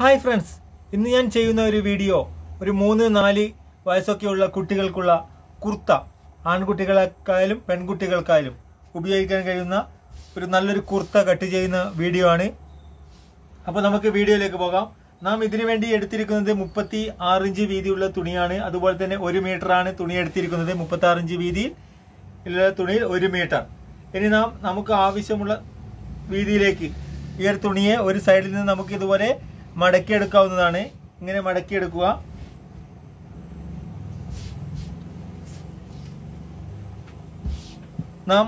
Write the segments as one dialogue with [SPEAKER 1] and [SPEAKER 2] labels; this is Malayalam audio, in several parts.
[SPEAKER 1] ഹായ് ഫ്രണ്ട്സ് ഇന്ന് ഞാൻ ചെയ്യുന്ന ഒരു വീഡിയോ ഒരു മൂന്ന് നാല് വയസ്സൊക്കെയുള്ള കുട്ടികൾക്കുള്ള കുർത്ത. ആൺകുട്ടികൾക്കായാലും പെൺകുട്ടികൾക്കായാലും ഉപയോഗിക്കാൻ കഴിയുന്ന ഒരു നല്ലൊരു കുർത്ത കട്ട് ചെയ്യുന്ന വീഡിയോ ആണ്. അപ്പോൾ നമുക്ക് വീഡിയോയിലേക്ക് പോകാം. നാം ഇതിനു വേണ്ടി എടുത്തിരിക്കുന്നത് മുപ്പത്തി ആറ് ഇഞ്ച് വീതിയുള്ള തുണിയാണ്. അതുപോലെ തന്നെ ഒരു മീറ്റർ ആണ് തുണി എടുത്തിരിക്കുന്നത് മുപ്പത്തി ആറ് ഇഞ്ച് വീതിയിൽ ഉള്ള തുണിയിൽ ഒരു മീറ്റർ. ഇനി നാം നമുക്ക് ആവശ്യമുള്ള വീതിയിലേക്ക് ഈ ഒരു തുണിയെ ഒരു സൈഡിൽ നിന്ന് നമുക്ക് ഇതുപോലെ മടക്കിയെടുക്കാവുന്നതാണ്. ഇങ്ങനെ മടക്കി എടുക്കുക നാം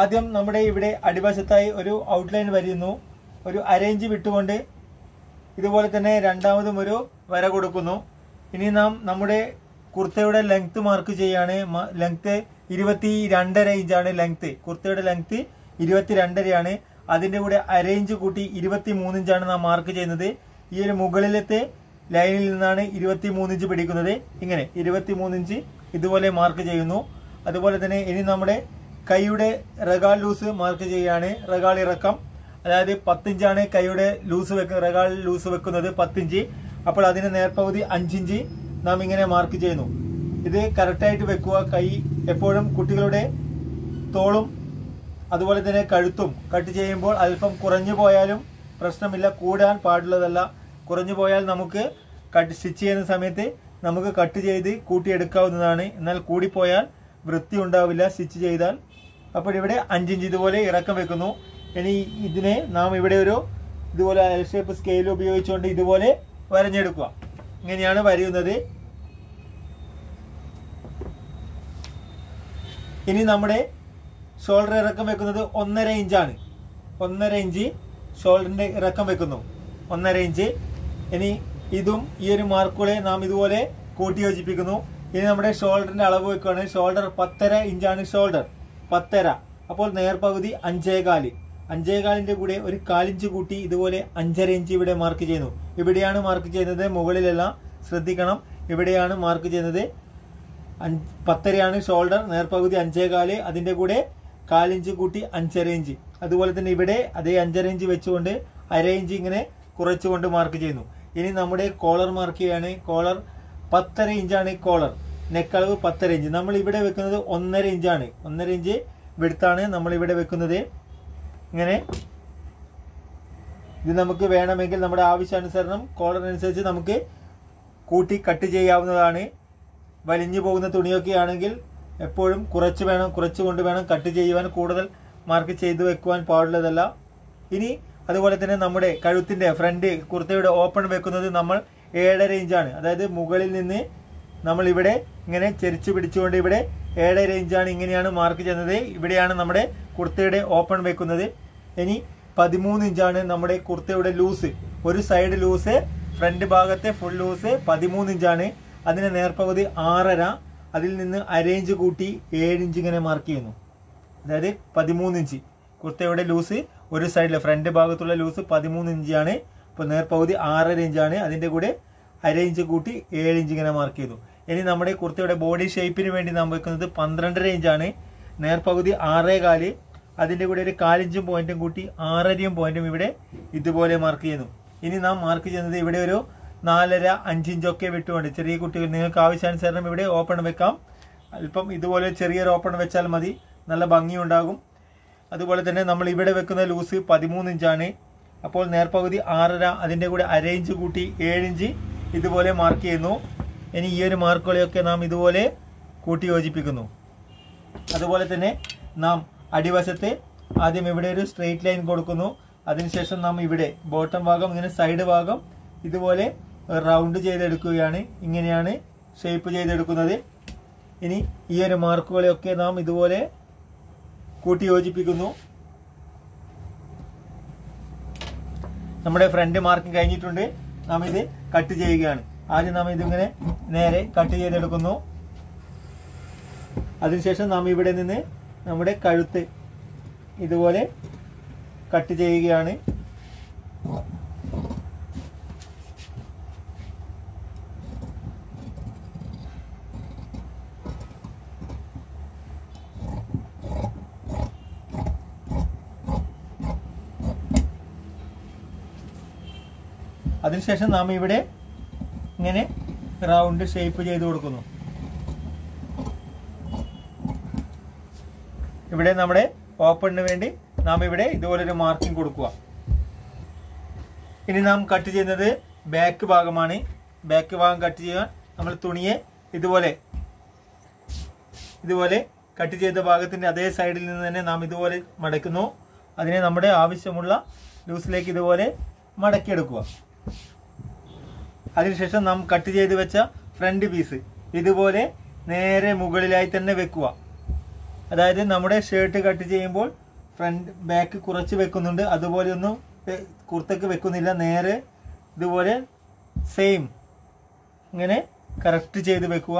[SPEAKER 1] ആദ്യം നമ്മുടെ ഇവിടെ അടിവശത്തായി ഒരു ഔട്ട്ലൈൻ വരുന്നു ഒരു അരേഞ്ച് വിട്ടുകൊണ്ട് ഇതുപോലെ തന്നെ രണ്ടാമതും ഒരു വര കൊടുക്കുന്നു. ഇനി നാം നമ്മുടെ കുർത്തയുടെ ലെങ്ത് മാർക്ക് ചെയ്യാണ്. ലെങ്ത് ഇരുപത്തി രണ്ടര ഇഞ്ചാണ് ലെങ്ത് കുർത്തയുടെ ലെങ്ത് ഇരുപത്തി രണ്ടരയാണ് അതിന്റെ കൂടെ അരേഞ്ച് കൂട്ടി ഇരുപത്തി മൂന്നിഞ്ചാണ് നാം മാർക്ക് ചെയ്യുന്നത്. ഈ ഒരു മുകളിലത്തെ ലൈനിൽ നിന്നാണ് ഇരുപത്തി മൂന്നിഞ്ച് പിടിക്കുന്നത്. ഇങ്ങനെ ഇരുപത്തി മൂന്നിഞ്ച് ഇതുപോലെ മാർക്ക് ചെയ്യുന്നു. അതുപോലെ തന്നെ ഇനി നമ്മുടെ കൈയുടെ റെഗാൾ ലൂസ് മാർക്ക് ചെയ്യുകയാണ്. റെഗാൾ ഇറക്കം. അതായത് പത്തിഞ്ചാണ് കൈയുടെ ലൂസ് വെക്കുന്നത് റെഗാൾ ലൂസ് വെക്കുന്നത് പത്തിഞ്ച്. അപ്പോൾ അതിന് നേർപ്പകുതി അഞ്ചിഞ്ച് നാം ഇങ്ങനെ മാർക്ക് ചെയ്യുന്നു. ഇത് കറക്റ്റായിട്ട് വെക്കുക. കൈ എപ്പോഴും കുട്ടികളുടെ തോളും അതുപോലെ തന്നെ കഴുത്തും കട്ട് ചെയ്യുമ്പോൾ അല്പം കുറഞ്ഞു പോയാലും പ്രശ്നമില്ല. കൂടാൻ പാടുള്ളതല്ല. കുറഞ്ഞു പോയാൽ നമുക്ക് കട്ട് സ്റ്റിച്ച് ചെയ്യുന്ന സമയത്ത് നമുക്ക് കട്ട് ചെയ്ത് കൂട്ടിയെടുക്കാവുന്നതാണ് എന്നാൽ കൂടിപ്പോയാൽ വൃത്തി ഉണ്ടാവില്ല സ്റ്റിച്ച് ചെയ്താൽ. അപ്പോൾ ഇവിടെ അഞ്ചിഞ്ച് ഇതുപോലെ ഇറക്കം വെക്കുന്നു. ഇനി ഇതിനെ നാം ഇവിടെ ഒരു ഇതുപോലെ എൽ ഷേപ്പ് സ്കെയിൽ ഉപയോഗിച്ചുകൊണ്ട് ഇതുപോലെ വരഞ്ഞെടുക്കുക. ഇങ്ങനെയാണ് വരയുന്നത്. ഇനി നമ്മുടെ ഷോൾഡർ ഇറക്കം വെക്കുന്നത് ഒന്നര ഇഞ്ചാണ്. ഒന്നര ഇഞ്ച് ഷോൾഡറിന്റെ ഇറക്കം വെക്കുന്നു. ഒന്നര ഇഞ്ച് ഇനി ഇതും ഈ ഒരു മാർക്കുകളെ നാം ഇതുപോലെ കൂട്ടി യോജിപ്പിക്കുന്നു ഇനി നമ്മുടെ ഷോൾഡറിന്റെ അളവ് വെക്കുകയാണ് ഷോൾഡർ പത്തര ഇഞ്ചാണ് ഷോൾഡർ. പത്തര. അപ്പോൾ നേർപകുതി അഞ്ചേകാൽ. അഞ്ചേകാലിന്റെ കൂടെ ഒരു കാലിഞ്ച് കൂട്ടി ഇതുപോലെ അഞ്ചര ഇഞ്ച് ഇവിടെ മാർക്ക് ചെയ്യുന്നു. ഇവിടെയാണ് മാർക്ക് ചെയ്യുന്നത്. മുകളിലെല്ലാം ശ്രദ്ധിക്കണം. ഇവിടെയാണ് മാർക്ക് ചെയ്യുന്നത്. പത്തരയാണ് ഷോൾഡർ. നേർപകുതി അഞ്ചേകാൽ. അതിന്റെ കൂടെ കാലിഞ്ച് കൂട്ടി അഞ്ചര ഇഞ്ച്. അതുപോലെ തന്നെ ഇവിടെ അതേ അഞ്ചര ഇഞ്ച് വെച്ചുകൊണ്ട് അര ഇഞ്ച് ഇങ്ങനെ കുറച്ചുകൊണ്ട് മാർക്ക് ചെയ്യുന്നു. ഇനി നമ്മുടെ കോളർ മാർക്ക് ചെയ്യാണ്. കോളർ പത്തര ഇഞ്ചാണ് കോളർ. നെക്കളവ് പത്തര ഇഞ്ച് നമ്മൾ ഇവിടെ വെക്കുന്നത് ഒന്നര ഇഞ്ചാണ് ഒന്നര ഇഞ്ച് വെടുത്താണ് നമ്മൾ ഇവിടെ വെക്കുന്നത്. ഇങ്ങനെ. ഇത് നമുക്ക് വേണമെങ്കിൽ നമ്മുടെ ആവശ്യാനുസരണം കോളർ അനുസരിച്ച് നമുക്ക് കൂട്ടി കട്ട് ചെയ്യാവുന്നതാണ്. വലിഞ്ഞു പോകുന്ന തുണിയൊക്കെ ആണെങ്കിൽ എപ്പോഴും കുറച്ച് വേണം കുറച്ച് കൊണ്ട് വേണം കട്ട് ചെയ്യുവാൻ. കൂടുതൽ മാർക്ക് ചെയ്തു വെക്കുവാൻ പാടുള്ളതല്ല. ഇനി അതുപോലെ തന്നെ നമ്മുടെ കഴുത്തിന്റെ ഫ്രണ്ട് കുർത്തയുടെ ഓപ്പൺ വെക്കുന്നത് നമ്മൾ ഏഴര ഇഞ്ചാണ് അതായത് മുകളിൽ നിന്ന് നമ്മൾ ഇവിടെ ഇങ്ങനെ ചെരിച്ചു പിടിച്ചുകൊണ്ട് ഇവിടെ ഏഴര ഇഞ്ചാണ് ഇങ്ങനെയാണ് മാർക്ക് ചെയ്യുന്നത് ഇവിടെയാണ് നമ്മുടെ കുർത്തയുടെ ഓപ്പൺ വെക്കുന്നത്. ഇനി പതിമൂന്ന് ഇഞ്ചാണ് നമ്മുടെ കുർത്തയുടെ ലൂസ് ഒരു സൈഡ് ലൂസ് ഫ്രണ്ട് ഭാഗത്തെ ഫുൾ ലൂസ് പതിമൂന്ന് ഇഞ്ചാണ് അതിന് നേർപ്പകുതി ആറര അതിൽ നിന്ന് അരേഞ്ച് കൂട്ടി ഏഴ് ഇഞ്ച് ഇങ്ങനെ മാർക്ക് ചെയ്യുന്നു. അതായത് പതിമൂന്ന് ഇഞ്ച് കുർത്തയുടെ ലൂസ് ഒരു സൈഡിൽ ഫ്രണ്ട് ഭാഗത്തുള്ള ലൂസ് പതിമൂന്ന് ഇഞ്ചാണ് ഇപ്പോൾ നേർപ്പകുതി ആറര ഇഞ്ചാണ് അതിന്റെ കൂടെ അര ഇഞ്ച് കൂട്ടി ഏഴ് ഇഞ്ച് ഇങ്ങനെ മാർക്ക് ചെയ്തു. ഇനി നമ്മുടെ കുർത്തയുടെ ബോഡി ഷേപ്പിന് വേണ്ടി നാം വെക്കുന്നത് പന്ത്രണ്ടര ഇഞ്ചാണ് നേർപ്പകുതി ആറേ കാൽ അതിന്റെ കൂടെ ഒരു കാലിഞ്ചും പോയിന്റും കൂട്ടി ആറരയും പോയിന്റും ഇവിടെ ഇതുപോലെ മാർക്ക് ചെയ്യുന്നു. ഇനി നാം മാർക്ക് ചെയ്യുന്നത് ഇവിടെ ഒരു നാലര അഞ്ചിഞ്ചൊക്കെ വിട്ടുകൊണ്ട്. ചെറിയ കുട്ടികൾ നിങ്ങൾക്ക് ആവശ്യാനുസരണം ഇവിടെ ഓപ്പൺ വെക്കാം. അല്പം ഇതുപോലെ ചെറിയൊരു ഓപ്പൺ വെച്ചാൽ മതി. നല്ല ഭംഗിയുണ്ടാകും. അതുപോലെ തന്നെ നമ്മൾ ഇവിടെ വെക്കുന്ന ലൂസ് പതിമൂന്ന് ഇഞ്ചാണ്. അപ്പോൾ നേർപകുതി ആറര അതിന്റെ കൂടെ അര ഇഞ്ച് കൂട്ടി ഇഞ്ച് ഇതുപോലെ മാർക്ക് ചെയ്യുന്നു. ഇനി ഈ ഒരു മാർക്കുകളെയൊക്കെ നാം ഇതുപോലെ കൂട്ടി യോജിപ്പിക്കുന്നു. അതുപോലെ തന്നെ നാം അടിവശത്ത് ആദ്യം ഇവിടെ ഒരു സ്ട്രെയിറ്റ് ലൈൻ കൊടുക്കുന്നു. അതിനുശേഷം നാം ഇവിടെ ബോട്ടം ഭാഗം ഇങ്ങനെ സൈഡ് ഭാഗം ഇതുപോലെ റൗണ്ട് ചെയ്തെടുക്കുകയാണ്. ഇങ്ങനെയാണ് ഷേപ്പ് ചെയ്തെടുക്കുന്നത്. ഇനി ഈ ഒരു മാർക്കുകളെയൊക്കെ നാം ഇതുപോലെ കൂട്ടി യോജിപ്പിക്കുന്നു നമ്മുടെ ഫ്രണ്ട് മാർക്ക് കഴിഞ്ഞിട്ടുണ്ട്. നാം ഇത് കട്ട് ചെയ്യുകയാണ്. ആദ്യം നാം ഇതിങ്ങനെ നേരെ കട്ട് ചെയ്തെടുക്കുന്നു. അതിനുശേഷം നാം ഇവിടെ നിന്ന് നമ്മുടെ കഴുത്ത് ഇതുപോലെ കട്ട് ചെയ്യുകയാണ്. അതിനുശേഷം നാം ഇവിടെ ഇങ്ങനെ റൗണ്ട് ഷേപ്പ് ചെയ്ത് കൊടുക്കുന്നു. ഇവിടെ നമ്മുടെ ഓപ്പണിന് വേണ്ടി നാം ഇവിടെ ഇതുപോലൊരു മാർക്കിംഗ് കൊടുക്കുക. ഇനി നാം കട്ട് ചെയ്യുന്നത് ബാക്ക് ഭാഗമാണ്. ബാക്ക് ഭാഗം കട്ട് ചെയ്യാൻ നമ്മൾ തുണിയെ ഇതുപോലെ ഇതുപോലെ കട്ട് ചെയ്ത ഭാഗത്തിന്റെ അതേ സൈഡിൽ നിന്ന് തന്നെ നാം ഇതുപോലെ മടക്കുന്നു അതിനെ നമ്മുടെ ആവശ്യമുള്ള ലൂസിലേക്ക് ഇതുപോലെ മടക്കിയെടുക്കുക. അതിനുശേഷം നാം കട്ട് ചെയ്ത് വെച്ച ഫ്രണ്ട് പീസ് ഇതുപോലെ നേരെ മുകളിലായി തന്നെ വെക്കുക. അതായത് നമ്മുടെ ഷർട്ട് കട്ട് ചെയ്യുമ്പോൾ ഫ്രണ്ട് ബാക്ക് കുറച്ച് വെക്കുന്നുണ്ട്. അതുപോലെ ഒന്നും കുർത്തക്ക് വെക്കുന്നില്ല. നേരെ ഇതുപോലെ സെയിം ഇങ്ങനെ കറക്റ്റ് ചെയ്ത് വെക്കുക.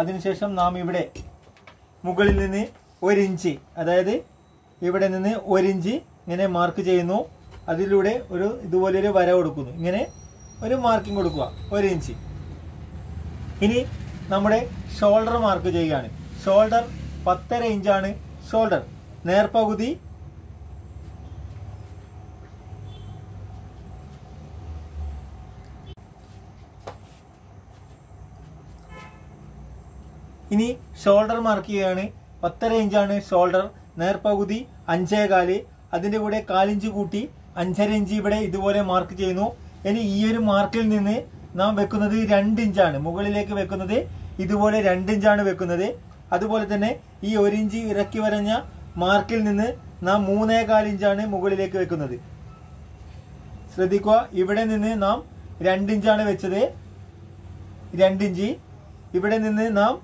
[SPEAKER 1] അതിനുശേഷം നാം ഇവിടെ മുകളിൽ നിന്ന് ഒരിഞ്ച് അതായത് ഇവിടെ നിന്ന് ഒരിഞ്ച് ഇങ്ങനെ മാർക്ക് ചെയ്യുന്നു. അതിലൂടെ ഒരു ഇതുപോലെ ഒരു വര കൊടുക്കുന്നു. ഇങ്ങനെ ഒരു മാർക്കിംഗ് കൊടുക്കുക. ഒരു ഇഞ്ച് ഇനി നമ്മുടെ ഷോൾഡർ മാർക്ക് ചെയ്യുകയാണ്. ഷോൾഡർ പത്തര ഇഞ്ചാണ് ഷോൾഡർ നേർപകുതി ഇനി ഷോൾഡർ മാർക്ക് ചെയ്യുകയാണ്. പത്തര ഇഞ്ചാണ് ഷോൾഡർ നേർപകുതി അഞ്ചേകാൽ അതിന്റെ കൂടെ കാലിഞ്ച് കൂട്ടി അഞ്ചര ഇഞ്ച് ഇവിടെ ഇതുപോലെ മാർക്ക് ചെയ്യുന്നു. ഇനി ഈ ഒരു മാർക്കിൽ നിന്ന് നാം വെക്കുന്നത് രണ്ട് ഇഞ്ചാണ്. മുകളിലേക്ക് വെക്കുന്നത് ഇതുപോലെ രണ്ട് ഇഞ്ചാണ് വെക്കുന്നത്. അതുപോലെ തന്നെ ഈ ഒരു ഇഞ്ച് ഇറക്കി വരഞ്ഞ മാർക്കിൽ നിന്ന് നാം മൂന്നേകാൽ ഇഞ്ചാണ് മുകളിലേക്ക് വെക്കുന്നത്. ശ്രദ്ധിക്കുക ഇവിടെ നിന്ന് നാം രണ്ടിഞ്ചാണ് വെച്ചത്. രണ്ടിഞ്ച് ഇവിടെ നിന്ന് നാം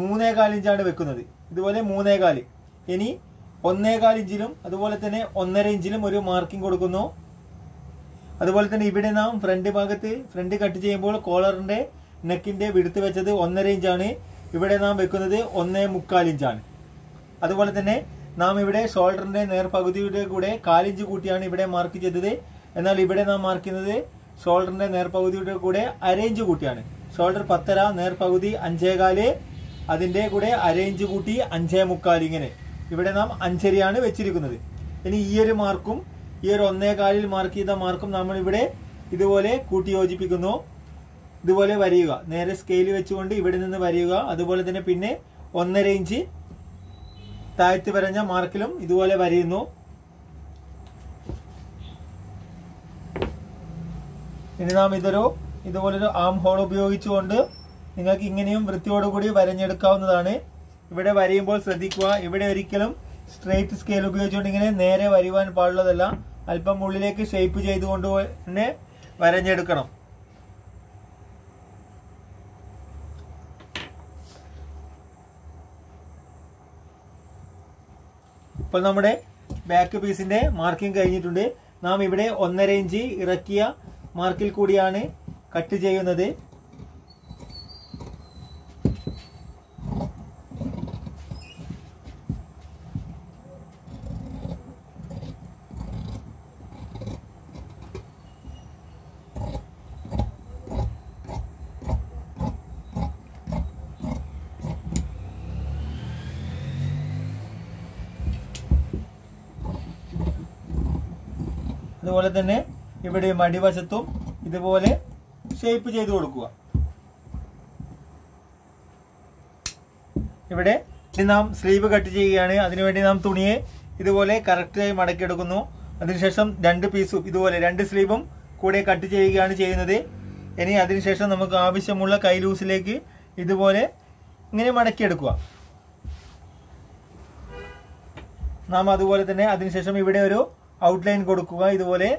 [SPEAKER 1] മൂന്നേകാൽ ഇഞ്ചാണ് വെക്കുന്നത്. ഇതുപോലെ മൂന്നേകാൽ. ഇനി ഒന്നേകാൽ ഇഞ്ചിലും അതുപോലെ തന്നെ ഒന്നര ഇഞ്ചിലും ഒരു മാർക്കിംഗ് കൊടുക്കുന്നു. അതുപോലെ തന്നെ ഇവിടെ നാം ഫ്രണ്ട് ഭാഗത്ത് ഫ്രണ്ട് കട്ട് ചെയ്യുമ്പോൾ കോളറിന്റെ നെക്കിന്റെ വിടുത്ത് വെച്ചത് ഒന്നര ഇഞ്ചാണ്. ഇവിടെ നാം വെക്കുന്നത് ഒന്നേ മുക്കാൽ ഇഞ്ചാണ്. അതുപോലെ തന്നെ നാം ഇവിടെ ഷോൾഡറിന്റെ നേർപകുതിയുടെ കൂടെ കാലിഞ്ച് കൂട്ടിയാണ് ഇവിടെ മാർക്ക് ചെയ്തത്. എന്നാൽ ഇവിടെ നാം മാർക്ക് ചെയ്യുന്നത് ഷോൾഡറിന്റെ നേർപകുതിയുടെ കൂടെ അരയിഞ്ച് കൂട്ടിയാണ്. ഷോൾഡർ പത്തര നേർപകുതി അഞ്ചേകാൽ അതിന്റെ കൂടെ അരയിഞ്ച് കൂട്ടി അഞ്ചേ മുക്കാൽ ഇങ്ങനെ. ഇവിടെ നാം അഞ്ചരയാണ് വെച്ചിരിക്കുന്നത്. ഇനി ഈ ഒരു മാർക്കും ഈ ഒരു ഒന്നേകാലിൽ മാർക്ക് ചെയ്ത മാർക്കും നമ്മൾ ഇവിടെ ഇതുപോലെ കൂട്ടി യോജിപ്പിക്കുന്നു ഇതുപോലെ വരയുക. നേരെ സ്കെയിൽ വെച്ചുകൊണ്ട് ഇവിടെ നിന്ന് വരയുക. അതുപോലെ തന്നെ പിന്നെ ഒന്നര ഇഞ്ച് താഴ്ത്തി വരഞ്ഞ മാർക്കിലും ഇതുപോലെ വരയുന്നു. ഇനി നാം ഇതൊരു ഇതുപോലൊരു ആം ഹോൾ ഉപയോഗിച്ചുകൊണ്ട് നിങ്ങൾക്ക് ഇങ്ങനെയും വൃത്തിയോടുകൂടി വരഞ്ഞെടുക്കാവുന്നതാണ്. ഇവിടെ വരയുമ്പോൾ ശ്രദ്ധിക്കുക. ഇവിടെ ഒരിക്കലും സ്ട്രേറ്റ് സ്കെയിൽ ഉപയോഗിച്ചുകൊണ്ട് ഇങ്ങനെ നേരെ വരുവാൻ പാടുള്ളതല്ല. അല്പം ഉള്ളിലേക്ക് ഷേപ്പ് ചെയ്തുകൊണ്ട് തന്നെ വരഞ്ഞെടുക്കണം. ഇപ്പോൾ നമ്മുടെ ബാക്ക് പീസിന്റെ മാർക്കിംഗ് കഴിഞ്ഞിട്ടുണ്ട്. നാം ഇവിടെ ഒന്നര ഇഞ്ച് ഇറക്കിയ മാർക്കിൽ കൂടിയാണ് കട്ട് ചെയ്യുന്നത്. അതുപോലെ തന്നെ ഇവിടെ മടിവശത്തും ഇതുപോലെ ഷേപ്പ് ചെയ്ത് കൊടുക്കുക. ഇവിടെ നാം സ്ലീവ് കട്ട് ചെയ്യുകയാണ്. അതിനുവേണ്ടി നാം തുണിയെ ഇതുപോലെ കറക്റ്റായി മടക്കിയെടുക്കുന്നു. അതിനുശേഷം രണ്ട് പീസും ഇതുപോലെ രണ്ട് സ്ലീവും കൂടെ കട്ട് ചെയ്യുകയാണ് ചെയ്യുന്നത്. ഇനി അതിനുശേഷം നമുക്ക് ആവശ്യമുള്ള കൈ ലൂസിലേക്ക് ഇതുപോലെ ഇങ്ങനെ മടക്കിയെടുക്കുക. നാം അതുപോലെ തന്നെ അതിനുശേഷം ഇവിടെ ഒരു ഔട്ട്ലൈൻ കൊടുക്കുക. ഇതുപോലെ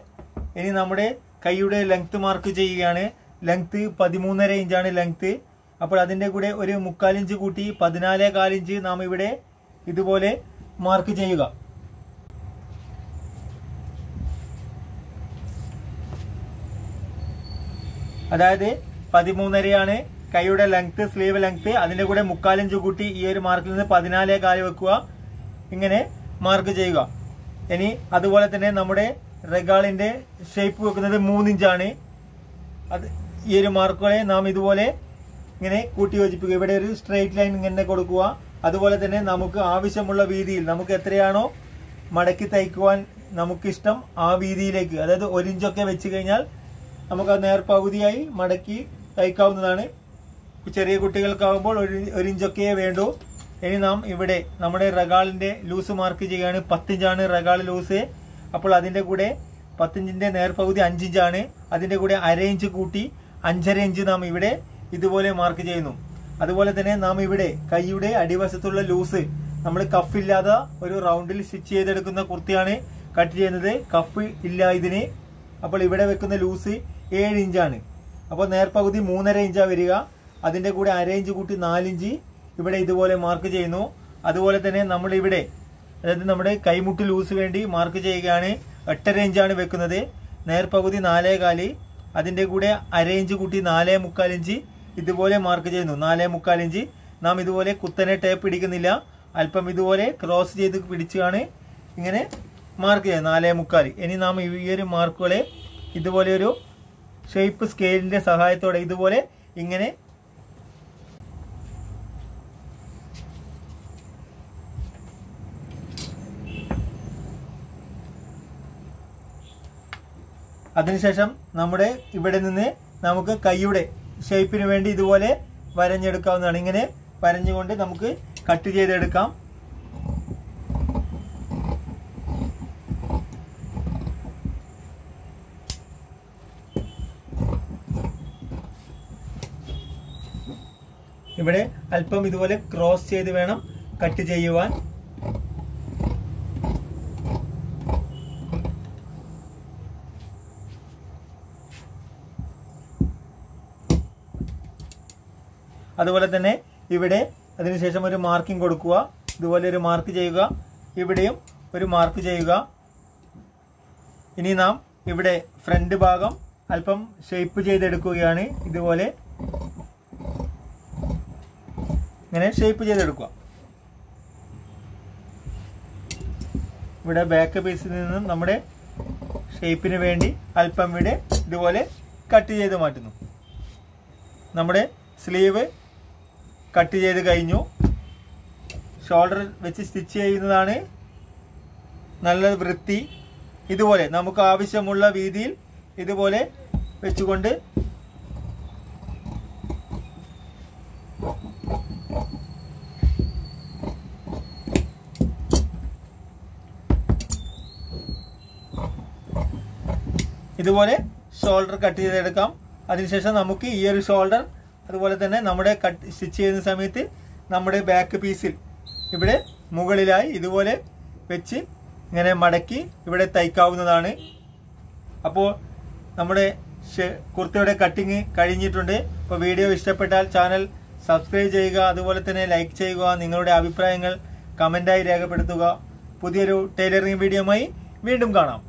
[SPEAKER 1] ഇനി നമ്മുടെ കൈയുടെ ലെങ്ത് മാർക്ക് ചെയ്യുകയാണ്. ലെങ്ത് പതിമൂന്നര ഇഞ്ചാണ് ലെങ്ത് അപ്പോൾ അതിന്റെ കൂടെ ഒരു മുക്കാലിഞ്ച് കൂട്ടി പതിനാലേ കാലിഞ്ച് നാം ഇവിടെ ഇതുപോലെ മാർക്ക് ചെയ്യുക. അതായത് പതിമൂന്നരയാണ് കൈയുടെ ലെങ്ത് സ്ലീവ് ലെങ്ത് അതിന്റെ കൂടെ മുക്കാലിഞ്ച് കൂട്ടി ഈ ഒരു മാർക്കിൽ നിന്ന് പതിനാലേ കാൽ വെക്കുക. ഇങ്ങനെ മാർക്ക് ചെയ്യുക. ഇനി അതുപോലെ തന്നെ നമ്മുടെ റെഗാളിന്റെ ഷേപ്പ് വെക്കുന്നത് മൂന്നിഞ്ചാണ്. അത് ഈ ഒരു മാർക്കുകളെ നാം ഇതുപോലെ ഇങ്ങനെ കൂട്ടി യോജിപ്പിക്കുക ഇവിടെ ഒരു സ്ട്രെയിറ്റ് ലൈൻ ഇങ്ങനെ കൊടുക്കുക. അതുപോലെ തന്നെ നമുക്ക് ആവശ്യമുള്ള വീതിയിൽ നമുക്ക് എത്രയാണോ മടക്കി തയ്ക്കുവാൻ നമുക്കിഷ്ടം ആ വീതിയിലേക്ക് അതായത് ഒരിഞ്ചൊക്കെ വെച്ച് കഴിഞ്ഞാൽ നമുക്ക് അത് നേർപകുതിയായി മടക്കി തയ്ക്കാവുന്നതാണ്. ചെറിയ കുട്ടികൾക്കാവുമ്പോൾ ഒരു ഒരിഞ്ചൊക്കെയേ വേണ്ടൂ. ഇനി നാം ഇവിടെ നമ്മുടെ റഗാളിന്റെ ലൂസ് മാർക്ക് ചെയ്യുകയാണ്. പത്തിഞ്ചാണ് റഗാൾ ലൂസ്. അപ്പോൾ അതിന്റെ കൂടെ പത്തിഞ്ചിന്റെ നേർപകുതി അഞ്ചിഞ്ചാണ്. അതിന്റെ കൂടെ അര ഇഞ്ച് കൂട്ടി അഞ്ചര ഇഞ്ച് നാം ഇവിടെ ഇതുപോലെ മാർക്ക് ചെയ്യുന്നു. അതുപോലെ തന്നെ നാം ഇവിടെ കൈയുടെ അടിവശത്തുള്ള ലൂസ് നമ്മൾ കഫ് ഇല്ലാതെ ഒരു റൗണ്ടിൽ സ്റ്റിച്ച് ചെയ്തെടുക്കുന്ന കുർത്തിയാണ് കട്ട് ചെയ്യുന്നത്. കഫ് ഇല്ല ഇതിന്. അപ്പോൾ ഇവിടെ വെക്കുന്ന ലൂസ് ഏഴ് ഇഞ്ചാണ്. അപ്പോൾ നേർപകുതി മൂന്നര ഇഞ്ചാണ് വരിക. അതിന്റെ കൂടെ അര ഇഞ്ച് കൂട്ടി നാലിഞ്ച് ഇവിടെ ഇതുപോലെ മാർക്ക് ചെയ്യുന്നു. അതുപോലെ തന്നെ നമ്മൾ ഇവിടെ അതായത് നമ്മുടെ കൈമുട്ട് ലൂസ് വേണ്ടി മാർക്ക് ചെയ്യുകയാണ്. എട്ടര ഇഞ്ചാണ് വെക്കുന്നത്. നേർപകുതി നാലേ കാൽ. അതിന്റെ കൂടെ അരേഞ്ച് കൂട്ടി നാലേ മുക്കാൽ ഇഞ്ച് ഇതുപോലെ മാർക്ക് ചെയ്യുന്നു. നാലേ മുക്കാൽ ഇഞ്ച് നാം ഇതുപോലെ കുത്തനെ ടേപ്പ് പിടിക്കുന്നില്ല അല്പം ഇതുപോലെ ക്രോസ് ചെയ്ത് പിടിച്ചാണ് ഇങ്ങനെ മാർക്ക് ചെയ്യുന്നത് നാലേ മുക്കാൽ. ഇനി നാം ഈ ഒരു മാർക്കുകളെ ഇതുപോലെ ഒരു ഷേപ്പ് സ്കെയിലിന്റെ സഹായത്തോടെ ഇതുപോലെ ഇങ്ങനെ അതിനുശേഷം നമ്മുടെ ഇവിടെ നിന്ന് നമുക്ക് കൈയുടെ ഷേപ്പിന് വേണ്ടി ഇതുപോലെ വരഞ്ഞെടുക്കാവുന്നതാണ്. ഇങ്ങനെ വരഞ്ഞുകൊണ്ട് നമുക്ക് കട്ട് ചെയ്തെടുക്കാം. ഇവിടെ അല്പം ഇതുപോലെ ക്രോസ് ചെയ്ത് വേണം കട്ട് ചെയ്യുവാൻ. അതുപോലെ തന്നെ ഇവിടെ അതിനുശേഷം ഒരു മാർക്കിംഗ് കൊടുക്കുക ഇതുപോലെ ഒരു മാർക്ക് ചെയ്യുക ഇവിടെയും ഒരു മാർക്ക് ചെയ്യുക. ഇനി നാം ഇവിടെ ഫ്രണ്ട് ഭാഗം അല്പം ഷേപ്പ് ചെയ്തെടുക്കുകയാണ്. ഇതുപോലെ ഇങ്ങനെ ഷേപ്പ് ചെയ്തെടുക്കുക. ഇവിടെ ബാക്ക് പീസിൽ നിന്നും നമ്മുടെ ഷേപ്പിന് വേണ്ടി അല്പം ഇവിടെ ഇതുപോലെ കട്ട് ചെയ്ത് മാറ്റുന്നു. നമ്മുടെ സ്ലീവ് കട്ട് ചെയ്ത് കഴിഞ്ഞു. ഷോൾഡർ വെച്ച് സ്റ്റിച്ച് ചെയ്യുന്നതാണ് നല്ല വൃത്തി. ഇതുപോലെ നമുക്ക് ആവശ്യമുള്ള വീതിയിൽ ഇതുപോലെ വെച്ചുകൊണ്ട് ഇതുപോലെ ഷോൾഡർ കട്ട് ചെയ്തെടുക്കാം. അതിനുശേഷം നമുക്ക് ഈ ഒരു ഷോൾഡർ അതുപോലെ തന്നെ നമ്മുടെ കട്ട് സ്റ്റിച്ച് ചെയ്യുന്ന സമയത്ത് നമ്മുടെ ബാക്ക് പീസിൽ ഇവിടെ മുകളിലായി ഇതുപോലെ വെച്ച് ഇങ്ങനെ മടക്കി ഇവിടെ തയ്ക്കാവുന്നതാണ്. അപ്പോൾ നമ്മുടെ കുർത്തയുടെ കട്ടിങ് കഴിഞ്ഞിട്ടുണ്ട്. അപ്പോൾ വീഡിയോ ഇഷ്ടപ്പെട്ടാൽ ചാനൽ സബ്സ്ക്രൈബ് ചെയ്യുക അതുപോലെ തന്നെ ലൈക്ക് ചെയ്യുക നിങ്ങളുടെ അഭിപ്രായങ്ങൾ കമന്റായി രേഖപ്പെടുത്തുക. പുതിയൊരു ടൈലറിംഗ് വീഡിയോയുമായി വീണ്ടും കാണാം.